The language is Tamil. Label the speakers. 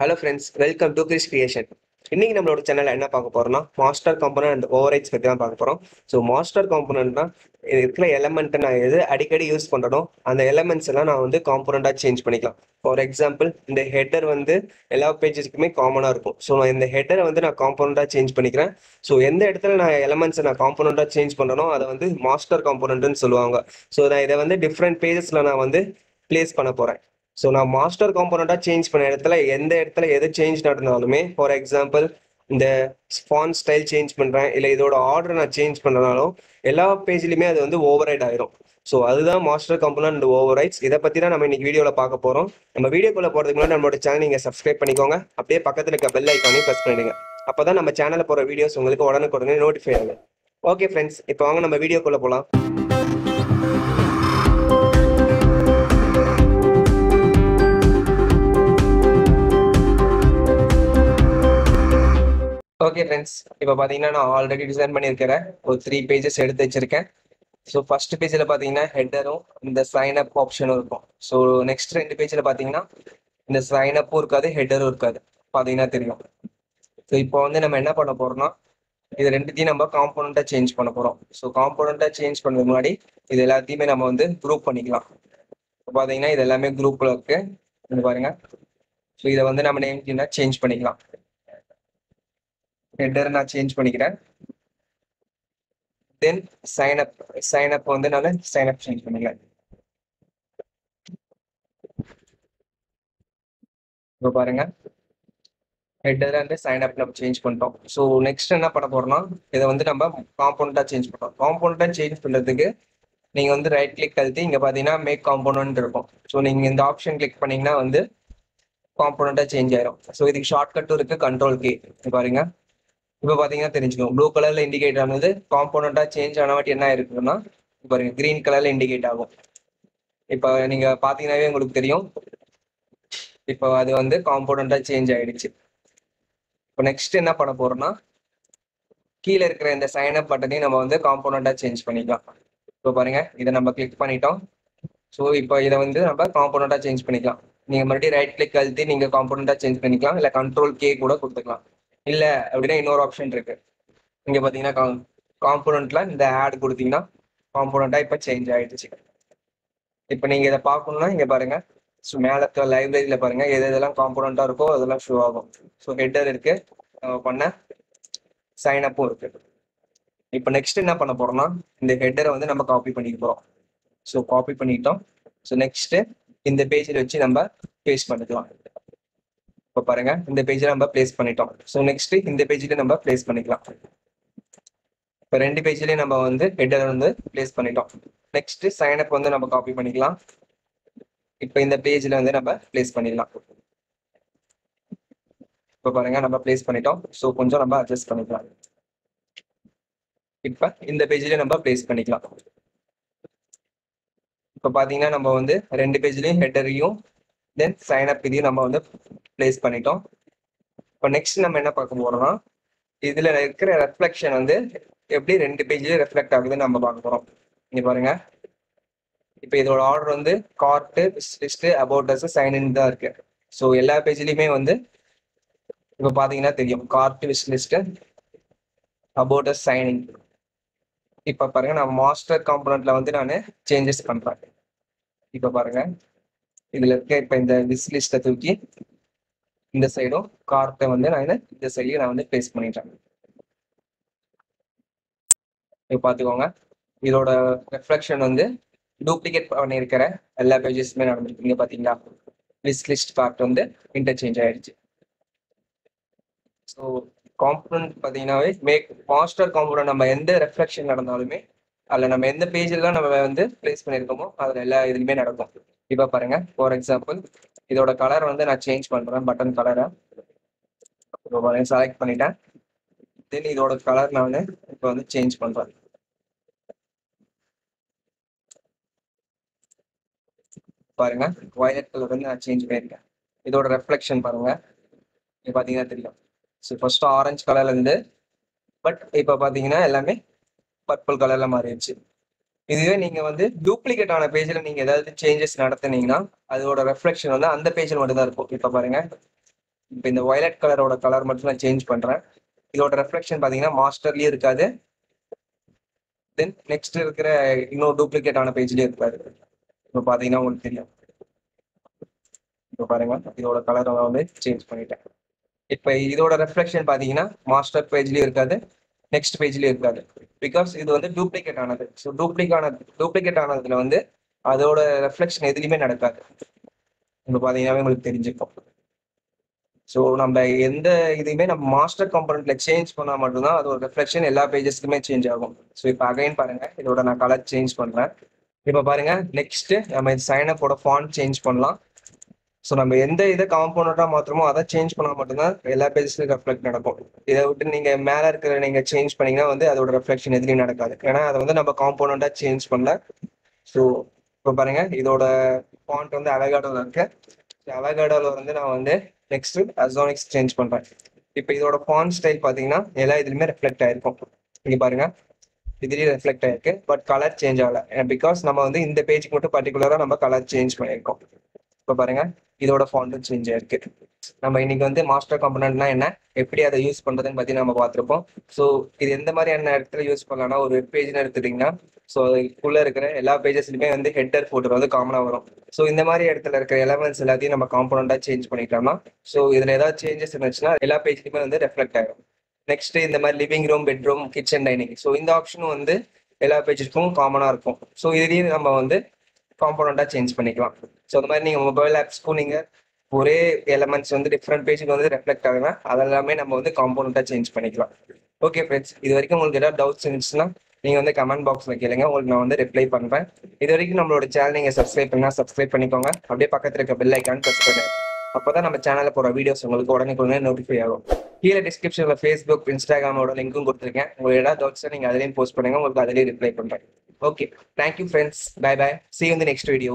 Speaker 1: Hello friends welcome to Kris creation இன்னைக்கு நம்மளோட சேனல்ல என்ன பார்க்க போறோம்னா மாஸ்டர் காம்பனன்ட் அண்ட் ஓவரேஜ் பற்றி தான் பார்க்க போறோம். ஸோ மாஸ்டர் காம்பனன்ட்னா இருக்கிற எலமெண்ட்டை நான் எது அடிக்கடி யூஸ் பண்ணுறோம் அந்த எலமெண்ட்ஸ் எல்லாம் நான் வந்து காம்பனண்ட்டாக சேஞ்ச் பண்ணிக்கலாம். ஃபார் எக்ஸாம்பிள் இந்த ஹெட்டர் வந்து எல்லா பேஜஸ்க்குமே காமனாக இருக்கும். ஸோ நான் இந்த ஹெட்டரை வந்து நான் காம்பனண்ட்டாக சேஞ்ச் பண்ணிக்கிறேன். ஸோ எந்த இடத்துல நான் எலமெண்ட்ஸை நான் காம்பனண்ட்டாக சேஞ்ச் பண்ணுறனோ அதை வந்து மாஸ்டர் காம்பனண்ட்னு சொல்லுவாங்க. ஸோ நான் இதை வந்து டிஃப்ரெண்ட் பேஜஸில் நான் வந்து ப்ளேஸ் பண்ண போகிறேன் ஸோ நான் மாஸ்டர் காம்போனண்ட்டாக சேஞ்ச் பண்ண இடத்துல எந்த இடத்துல எது சேஞ்ச் நடந்தாலுமே ஃபார் எக்ஸாம்பிள் இந்த ஸ்பான் ஸ்டைல் சேஞ்ச் பண்ணுறேன் இல்லை இதோட ஆர்டர் நான் சேஞ்ச் பண்ணுறனாலும் எல்லா பேஜ்லையுமே அது வந்து ஓவர் ரைட் ஆயிரும். ஸோ அதுதான் மாஸ்டர் காம்போனண்ட் ஓவர் ரைட்ஸ் இதை பற்றி தான் நம்ம இன்னைக்கு வீடியோவில் பார்க்க போகிறோம் நம்ம வீடியோக்குள்ளே போகிறதுக்கு முன்னாடி நம்மளோட சேனல் நீங்கள் சப்ஸ்கிரைப் பண்ணிக்கோங்க. அப்படியே பக்கத்தில் இருக்க பெல் ஐக்கானையும் ப்ரெஸ் பண்ணிடுங்க. அப்போ தான் நம்ம சேனலில் போகிற வீடியோஸ் உங்களுக்கு உடனுக்குடனே நோட்டிஃபை ஆகும். ஓகே ஃப்ரெண்ட்ஸ் இப்போ வாங்க நம்ம வீடியோக்குள்ளே போகலாம் ஓகே ஃப்ரெண்ட்ஸ் இப்போ பார்த்தீங்கன்னா நான் ஆல்ரெடி டிசைன் பண்ணியிருக்கிற ஒரு த்ரீ பேஜஸ் எடுத்து வச்சிருக்கேன். ஸோ ஃபர்ஸ்ட் பேஜில் பார்த்தீங்கன்னா ஹெட்டரும் இந்த சைன் அப் ஆப்ஷனும் இருக்கும். ஸோ நெக்ஸ்ட் ரெண்டு பேஜில் பார்த்தீங்கன்னா இந்த சைன் அப்பும் இருக்காது ஹெட்டரும் இருக்காது. பார்த்தீங்கன்னா தெரியும். ஸோ இப்போ வந்து நம்ம என்ன பண்ண போறோம்னா இது ரெண்டுத்தையும் நம்ம காம்போனண்ட்டாக சேஞ்ச் பண்ண போகிறோம் ஸோ காம்போனண்ட்டாக சேஞ்ச் பண்ணுறது முன்னாடி இது எல்லாத்தையுமே நம்ம வந்து குரூப் பண்ணிக்கலாம். இப்போ பார்த்தீங்கன்னா இது எல்லாமே குரூப்பில் இருக்கு. பாருங்கள் பாருங்க. ஸோ இதை வந்து நம்ம நேம் சேஞ்ச் பண்ணிக்கலாம். ஹெட்டர் நான் சேஞ்ச் பண்ணிக்கிறேன். Then sign up sign up வந்து நான் சைன் அப் சேஞ்ச் பண்ணிக்கிறேன் இப்போ பாருங்க. ஹெட்டரை வந்து சைன் அப் நம்ம சேஞ்ச் பண்ணிட்டோம். ஸோ நெக்ஸ்ட் என்ன பண்ண போறோம்னா இதை வந்து நம்ம காம்பவுண்டாக சேஞ்ச் பண்ணோம் காம்பவுண்டாக சேஞ்ச் பண்ணுறதுக்கு நீங்கள் வந்து ரைட் கிளிக் அழுத்தி இங்கே பார்த்தீங்கன்னா மேக் காம்பவுண்ட் இருக்கும். ஸோ நீங்கள் இந்த ஆப்ஷன் கிளிக் பண்ணீங்கன்னா வந்து காம்பவுண்டாக சேஞ்ச் ஆயிரும். ஸோ இதுக்கு ஷார்ட்கட்டும் இருக்குது கண்ட்ரோல் கே பாருங்க. இப்போ பார்த்தீங்கன்னா தெரிஞ்சுக்கணும் ப்ளூ கலர்ல இண்டிகேட் ஆனது காம்போனண்ட்டாக சேஞ்ச் ஆனவாட்டி என்ன இருக்குன்னா பாருங்க கிரீன் கலர்ல இண்டிகேட் ஆகும். இப்போ நீங்க பாத்தீங்கன்னாவே உங்களுக்கு தெரியும். இப்போ அது வந்து காம்போனண்ட்டாக சேஞ்ச் ஆயிடுச்சு. இப்போ நெக்ஸ்ட் என்ன பண்ண போறோம்னா கீழே இருக்கிற இந்த சைன் அப் பட்டனையும் நம்ம வந்து காம்போனண்ட்டாக சேஞ்ச் பண்ணிக்கலாம். இப்போ பாருங்க இதை நம்ம கிளிக் பண்ணிட்டோம். ஸோ இப்போ இதை வந்து நம்ம காம்போனண்ட்டாக சேஞ்ச் பண்ணிக்கலாம். நீங்க மறுபடியும் ரைட் கிளிக் அழுத்தி நீங்க காம்பவுண்டா சேஞ்ச் பண்ணிக்கலாம். இல்லை கண்ட்ரோல் கே கூட கொடுத்துக்கலாம். இல்லை அப்படின்னா இன்னொரு ஆப்ஷன் இருக்கு. இங்கே பார்த்தீங்கன்னா காம்போனண்ட்ல இந்த ஆட் கொடுத்தீங்கன்னா காம்போனண்டா இப்போ சேஞ்ச் ஆயிடுச்சு. இப்போ நீங்கள் இதை பார்க்கணும்னா இங்கே பாருங்க. ஸோ மேலே லைப்ரரியில் பாருங்கள் எது எதெல்லாம் காம்போனண்டா இருக்கோ அதெல்லாம் ஷோ ஆகும். ஸோ ஹெட்டர் இருக்கு. நம்ம பண்ண சைன் அப்பும் இருக்கு. இப்போ நெக்ஸ்ட் என்ன பண்ண போறோம்னா இந்த ஹெட்டரை வந்து நம்ம காப்பி பண்ணிக்க போகிறோம் ஸோ காப்பி பண்ணிட்டோம். ஸோ நெக்ஸ்ட்டு இந்த பேஜில் வச்சு நம்ம பேஸ்ட் பண்ணிக்கலாம். இப்போ பாருங்க இந்த பேஜில் நம்ம பிளேஸ் பண்ணிட்டோம். ஸோ நெக்ஸ்ட் இந்த பேஜில் நம்ம பிளேஸ் பண்ணிக்கலாம். இப்போ ரெண்டு பேஜ்லேயும் நம்ம வந்து ஹெட்டர் வந்து பிளேஸ் பண்ணிட்டோம். நெக்ஸ்ட் சைன் அப் வந்து நம்ம காப்பி பண்ணிக்கலாம். இப்போ இந்த பேஜில் வந்து நம்ம பிளேஸ் பண்ணிடலாம். இப்போ பாருங்க நம்ம பிளேஸ் பண்ணிட்டோம். ஸோ கொஞ்சம் நம்ம அட்ஜஸ்ட் பண்ணிக்கலாம். இப்போ இந்த பேஜில் நம்ம பிளேஸ் பண்ணிக்கலாம். இப்போ பார்த்தீங்கன்னா நம்ம வந்து ரெண்டு பேஜ்லேயும் ஹெட்டரையும் தென் சைன் அப் இதையும் நம்ம வந்து பிளேஸ் பண்ணிட்டோம். இப்போ நெக்ஸ்ட் நம்ம என்ன பார்க்க போறோம்னா இதுல இருக்கிற ரெஃப்ளெக்ஷன் வந்து எப்படி ரெண்டு பேஜ்லயும் ரெஃப்ளெக்ட் ஆகுதுன்னு நம்ம பார்க்க போறோம். இங்க பாருங்க. இப்போ இதோட ஆர்டர் வந்து cart list about us sign in தான் இருக்கு. ஸோ எல்லா பேஜ்லயுமே வந்து இப்போ பாத்தீங்கன்னா தெரியும். Cart wish list about us sign in இப்போ பாருங்க நான் மாஸ்டர் காம்பனண்ட்ல வந்து நான் சேஞ்சஸ் பண்றேன். இப்போ பாருங்க. இதுல இருக்க இப்ப இந்த விஸ் லிஸ்ட்டை தூக்கி இந்த சைடும் கார்ட்டை வந்து நான் இந்த சைடையும் நான் வந்து பேஸ்ட் பண்ணிட்டேன். இப்போ பார்த்துக்கோங்க. இதோட ரெஃப்ளெக்ஷன் வந்து டூப்ளிகேட் பண்ணியிருக்கிற எல்லா பேஜஸ்மே நடந்திருக்கு. இங்க பாத்தீங்களா? விஸ் லிஸ்ட் பார்ட் வந்து இன்டர்சேஞ்ச் ஆயிடுச்சு. ஸோ காம்பனண்ட் பார்த்தீங்கன்னாவே மேக் மாஸ்டர் காம்பனண்ட் நம்ம எந்த ரெஃப்ளெக்ஷன் நடந்தாலுமே அதில் நம்ம எந்த பேஜில் நம்ம வந்து ப்ளேஸ் பண்ணியிருக்கோமோ அதில் எல்லா இதுலையுமே நடக்கும். இப்போ பாருங்க. ஃபார் எக்ஸாம்பிள் இதோட கலர் வந்து நான் சேஞ்ச் பண்ணுறேன் பட்டன் கலரை இப்போ செலக்ட் பண்ணிட்டேன். தென் இதோட கலர் நான் இப்போ வந்து சேஞ்ச் பண்ணுறேன் பாருங்க வயலட் கலர் வந்து நான் சேஞ்ச் பண்ணியிருக்கேன் இதோட ரெஃப்ளெக்ஷன் பாருங்க. இது பார்த்தீங்கன்னா தெரியும். ஸோ ஃபர்ஸ்ட் ஆரஞ்சு கலர்லேருந்து பட் இப்போ பார்த்தீங்கன்னா எல்லாமே பர்பிள் கலரில் மாறிடுச்சு. இதுவே நீங்க வந்து டூப்ளிகேட் ஆன பேஜ்ல நீங்க ஏதாவது சேஞ்சஸ் நடத்துனீங்கன்னா அதோட ரெஃப்ளெக்ஷன் வந்து அந்த பேஜ்ல மட்டும் தான் இருக்கும். இப்போ பாருங்க. இப்போ இந்த வயலட் கலரோட கலர் மட்டும் நான் சேஞ்ச் பண்றேன். இதோட ரெஃப்ளெக்ஷன் பாத்தீங்கன்னா மாஸ்டர்லயும் இருக்காது. தென் நெக்ஸ்ட் இருக்கிற இன்னொரு டூப்ளிகேட் ஆன பேஜ்லயும் இருக்காது இப்போ பாத்தீங்கன்னா உங்களுக்கு தெரியும். இப்போ பாருங்க. இதோட கலர் வந்து சேஞ்ச் பண்ணிட்டேன். இப்போ இதோட ரெஃப்ளெக்ஷன் பாத்தீங்கன்னா மாஸ்டர் பேஜ்லயும் இருக்காது. நெக்ஸ்ட் பேஜ்லேயே இருக்காது. பிகாஸ் இது வந்து டூப்ளிகேட் ஆனது. ஸோ டூப்ளிக் ஆனது டூப்ளிகேட் ஆனதுல வந்து அதோட ரெஃப்ளெக்ஷன் எதுலையுமே நடக்காது. உங்களுக்கு பாத்தீங்கன்னா உங்களுக்கு தெரிஞ்சுக்கும் ஸோ நம்ம எந்த இதுவுமே நம்ம மாஸ்டர் காம்பனண்ட்ல சேஞ்ச் பண்ணால் மட்டும்தான் அதோட ரெஃப்ளெக்ஷன் எல்லா பேஜஸ்க்குமே சேஞ்ச் ஆகும். ஸோ இப்போ அகைன் பாருங்க. இதோட நான் கலர் சேஞ்ச் பண்ணுறேன் இப்போ பாருங்க. நெக்ஸ்ட் நம்ம இது சைனப்போட ஃபாண்ட் சேஞ்ச் பண்ணலாம். ஸோ நம்ம எந்த இதை காம்பவுண்டாக மாத்திரமோ அதை சேஞ்ச் பண்ணால் மட்டும்தான் எல்லா பேஜஸ்லையும் ரெஃப்ளெக்ட் நடக்கும். இதை விட்டு நீங்கள் மேலே இருக்கிற நீங்கள் சேஞ்ச் பண்ணீங்கன்னா வந்து அதோட ரெஃப்ளெக்ஷன் எதுலையும் நடக்காது. ஏன்னா அதை வந்து நம்ம காம்பவுண்டாக சேஞ்ச் பண்ணல. ஸோ இப்போ பாருங்க இதோட ஃபாண்ட் வந்து அலகாடோல இருக்கு. அலகாடோல வந்து நான் வந்து நெக்ஸ்ட் அசோனிக்ஸ் சேஞ்ச் பண்ணுறேன் இப்போ இதோட ஃபாண்ட் ஸ்டைல் பார்த்தீங்கன்னா எல்லா இதுலையுமே ரெஃப்ளெக்ட் ஆயிருக்கும். நீங்கள் பாருங்க இதுலயும் ரெஃப்ளெக்ட் ஆயிருக்கு. பட் கலர் சேஞ்ச் ஆகலை. பிகாஸ் நம்ம வந்து இந்த பேஜுக்கு மட்டும் பர்டிகுலராக நம்ம கலர் சேஞ்ச் பண்ணியிருக்கோம். இப்போ பாருங்க இதோட ஃபாண்டும் சேஞ்ச் ஆயிருக்கு. நம்ம இன்னைக்கு வந்து மாஸ்டர் காம்பனண்ட்னா என்ன? எப்படி அதை யூஸ் பண்றதுன்னு பத்தி நம்ம பார்த்துருப்போம். ஸோ இது எந்த மாதிரியான இடத்துல யூஸ் பண்ணலாம்னா ஒரு வெப் பேஜ்னு எடுத்துட்டீங்கன்னா ஸோ அதுக்குள்ள இருக்கிற எல்லா பேஜஸ்லயுமே வந்து ஹெட்டர் ஃபோட்டோ வந்து காமனா வரும். ஸோ இந்த மாதிரி இடத்துல இருக்கிற எலமெண்ட்ஸ் எல்லாத்தையும் நம்ம காம்பனண்டா சேஞ்ச் பண்ணிட்டோம்னா ஸோ இதுல ஏதாவது சேஞ்சஸ் இருந்துச்சுன்னா எல்லா பேஜ்லயுமே வந்து ரெஃப்ளெக்ட் ஆகும் நெக்ஸ்ட் இந்த மாதிரி living room bedroom kitchen dining so இந்த ஆப்ஷனும் வந்து எல்லா பேஜஸ்க்கும் காமனாக இருக்கும். ஸோ இதுலேயும் நம்ம வந்து காம்பனண்டா சேஞ்ச் பண்ணிக்கலாம். ஸோ அந்த மாதிரி நீங்க மொபைல் ஆப்ஸ்க்கும் நீங்க ஒரே எலமெண்ட்ஸ் வந்து டிஃப்ரெண்ட் பேஜுக்கு வந்து ரெஃப்ளெக்ட் ஆகுனா அதெல்லாமே நம்ம வந்து காம்பவுண்டாக சேஞ்ச் பண்ணிக்கலாம். ஓகே ஃப்ரெண்ட்ஸ் இது வரைக்கும் உங்களுக்கு ஏதாவது டவுட்ஸ் இருந்துச்சுன்னா நீங்க வந்து கமெண்ட் பாக்ஸ்ல கேளுங்க. உங்களுக்கு நான் வந்து ரிப்ளை பண்றேன். இது வரைக்கும் நம்மளோட சேனல் நீங்கள் சப்ஸ்கிரைப் பண்ணா சப்ஸ்கிரைப் பண்ணிக்கோங்க. அப்படியே பக்கத்துல இருக்க பெல் ஐக்கான் ப்ரெஸ் பண்ணுங்க. அப்பதான் நம்ம சேனலில் போற வீடியோஸ் உங்களுக்கு உடனே உடனே நோட்டிஃபை ஆகும். கீழே டிஸ்கிரிப்ஷன்ல ஃபேஸ்புக் இன்ஸ்டாகிராமோட லிங்க்கும் கொடுத்துருக்கேன். உங்களுக்கு ஏதாவது டவுட்ஸ் நீங்க அதுலயும் போஸ்ட் பண்ணுங்க. உங்களுக்கு அதிலேயே ரிப்ளை பண்றேன். Okay thank you friends bye bye see இந்த நெக்ஸ்ட் வீடியோ